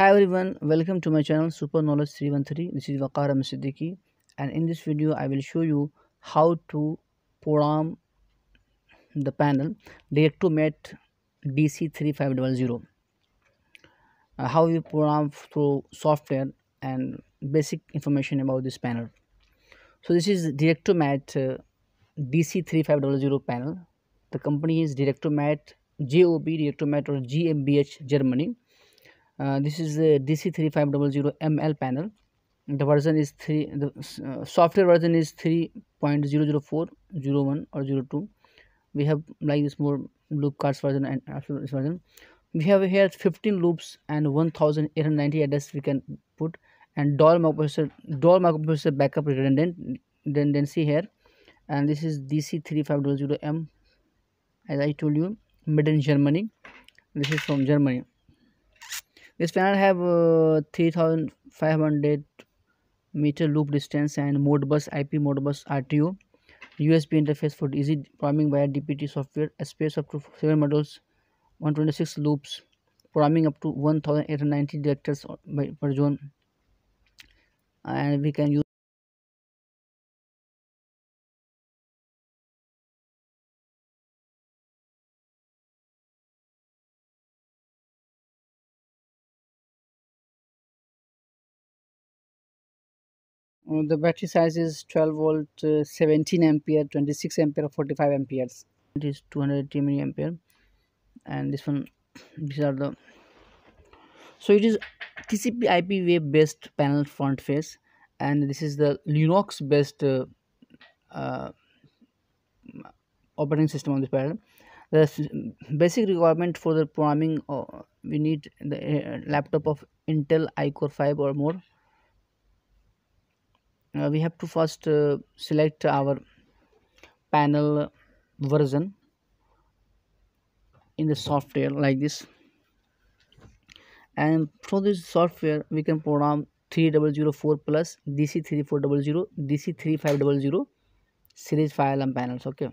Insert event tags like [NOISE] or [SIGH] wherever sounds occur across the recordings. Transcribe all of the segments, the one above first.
Hi everyone, welcome to my channel Super Knowledge 313. This is Waqar Ahmed Siddiqui and in this video I will show you how to program the panel Detectomat DC3500. Uh, how you program through software and basic information about this panel. So this is Detectomat uh, DC3500 panel. The company is Detectomat JOB Detectomat or GmbH Germany uh, this is the DC3500 ML panel. The version is 3, the uh, software version is 3.00401 or 02. We have like this more loop cards version and after this version. We have here 15 loops and 1890 address we can put and dual microprocessor, dual microprocessor backup redundant redundancy here. And this is DC3500M as I told you, made in Germany. This is from Germany this panel have uh, 3500 meter loop distance and modbus ip modbus RTU usb interface for easy programming via dpt software a space up to 7 modules 126 loops programming up to 1890 directors per zone. And we can use the battery size is 12 volt uh, 17 ampere 26 ampere 45 amperes. It is 280 milliampere and this one [COUGHS] these are the so it is tcp ip web based panel front face and this is the linux based uh, uh, operating system on this panel. The basic requirement for the programming uh, we need the uh, laptop of intel icore 5 or more uh, we have to first uh, select our panel version in the software like this. And from this software we can program 3004 plus dc3400 dc3500 series file and panels okay?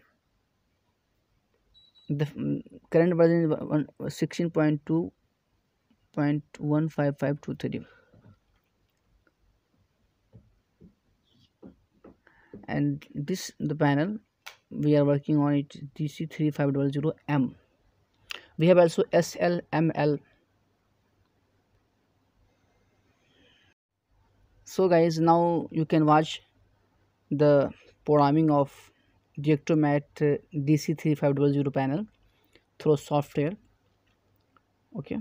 The current version is 16.2.15523 and this the panel we are working on it dc3500m we have also slml so guys now you can watch the programming of Detectomat uh, dc3500 panel through software. Okay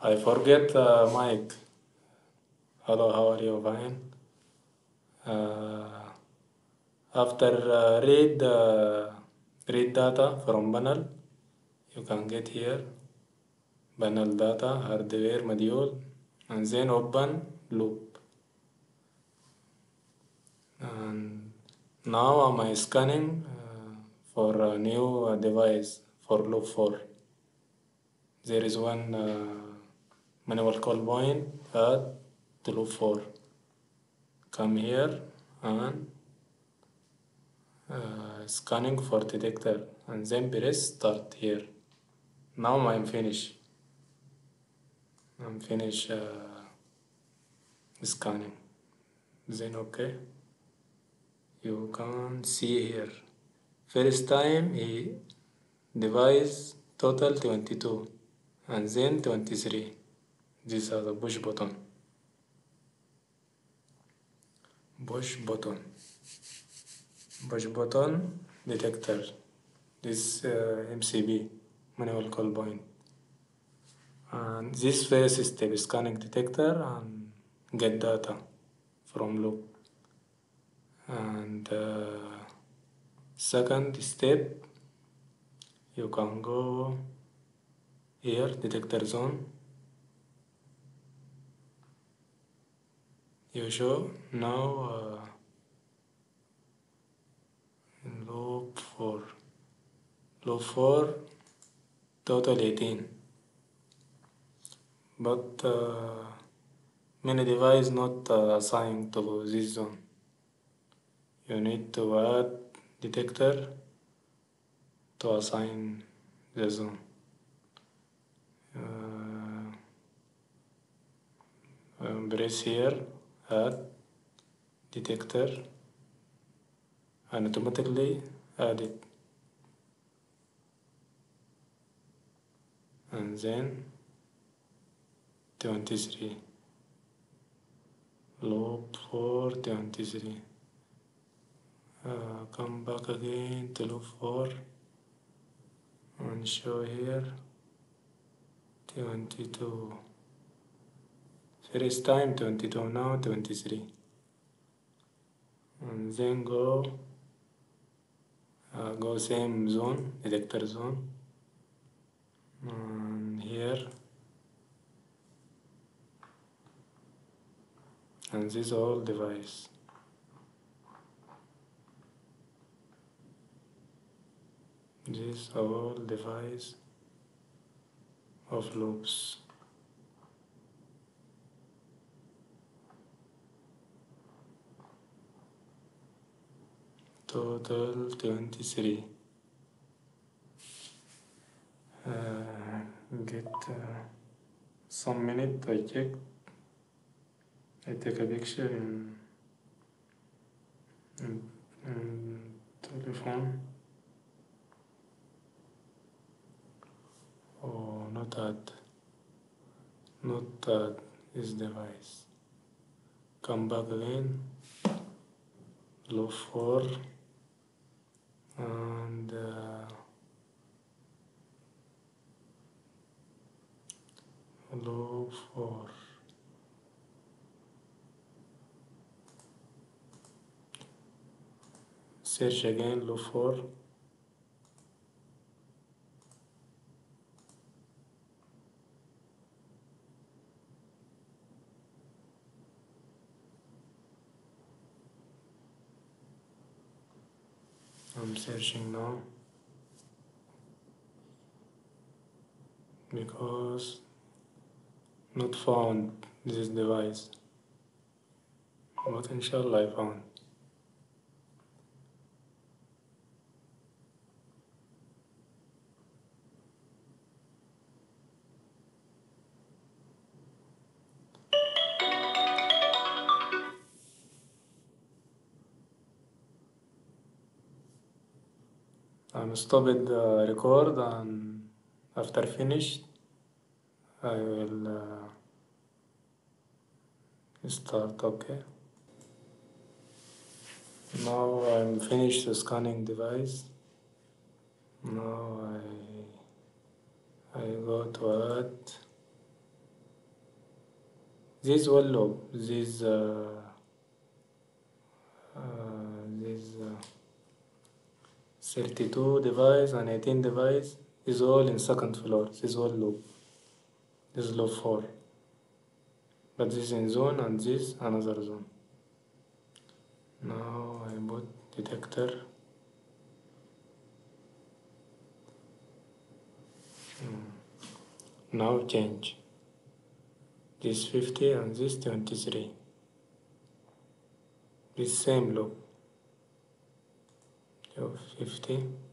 I forget uh, mic. Hello, how are you? Fine. Uh, after uh, read uh, read data from panel, you can get here panel data hardware module and then open loop. And now am I scanning uh, for a new device for loop 4. There is one uh, manual call point at the loop 4. Come here and uh, scanning for detector and then press start here. Now I'm finished. I'm finished uh, scanning. Then okay. You can see here. First time he device total 22 and then 23. These are the push button. Push button. Push button detector. This uh, MCP manual call point. And this first step is scanning detector and get data from loop. And uh, second step, you can go here, detector zone. You show now uh, loop 4. Loop 4, total 18 but uh, many device not uh, assigned to this zone. You need to add detector to assign the zone. Uh, press here, add detector, and automatically add it. And then 23 loop for 23 uh, come back again to loop 4 and show here 22 first time 22 now 23 and then go uh, go same zone detector zone. And here. And this whole device. This whole device of loops total 23 uh, get uh, some minute I check. I take a picture in, in, in telephone. Oh not that. Not that is device. Come back again. Look for and uh, look for search again look for I'm searching now. Because not found this device. But inshallah I found I'm stopped the record and after finished I will uh, start okay. Now I'm finished the scanning device. Now I I go to add this one this uh, 32 device and 18 device is all in second floor this is all loop this is loop 4 but this in zone and this another zone. Now I put detector. Hmm. now change. This 50 and this 23 this same loop so 50